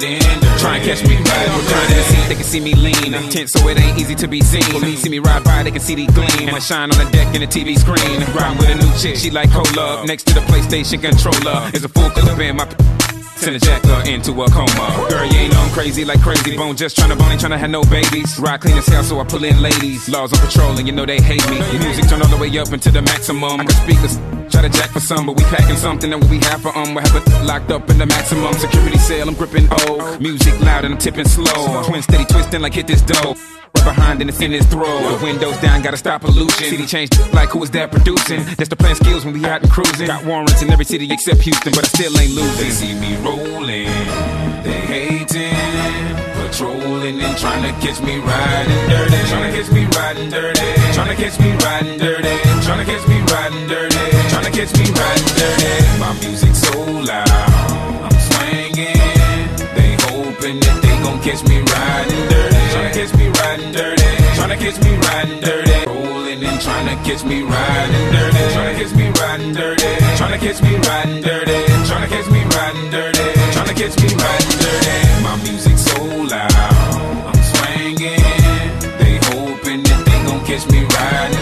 riding. Try and catch me riding dirty. They can see me lean. Tense, so it ain't easy to be seen. Me, see me ride by, they can see the gleam. And I shine on the deck in the TV screen. Ride with a new chick, she like cola. Next to the PlayStation controller is a full clip in my. Send a jacker into a coma. Girl, you ain't on crazy like Krayzie Bone. Just tryna bone, ain't tryna have no babies. Ride clean as hell, so I pull in ladies. Laws on patrol, and you know they hate me. Music turn all the way up into the maximum. I got speakers. Try to jack for some, but we packing something that we have for um. We have it locked up in the maximum security cell. I'm gripping O. Music loud and I'm tipping slow. Twin steady twisting like hit this dough. Right behind and it's in his throat. The windows down, gotta stop pollution. City changed like who is that producing? That's the plan skills when we out and cruising. Got warrants in every city except Houston, but I still ain't losing. They see me rolling, they hating, patrolling and trying to catch me riding dirty, trying to catch me riding dirty, trying to catch me riding dirty, trying to catch me catch me riding dirty. Tryna catch me riding dirty. Tryna catch me riding dirty. Rolling and tryna catch me riding dirty. Tryna catch me riding dirty. Tryna catch me riding dirty. Tryna catch me riding dirty. Tryna catch me riding dirty. My music so loud, I'm swinging. They hoping that they gon' catch me riding.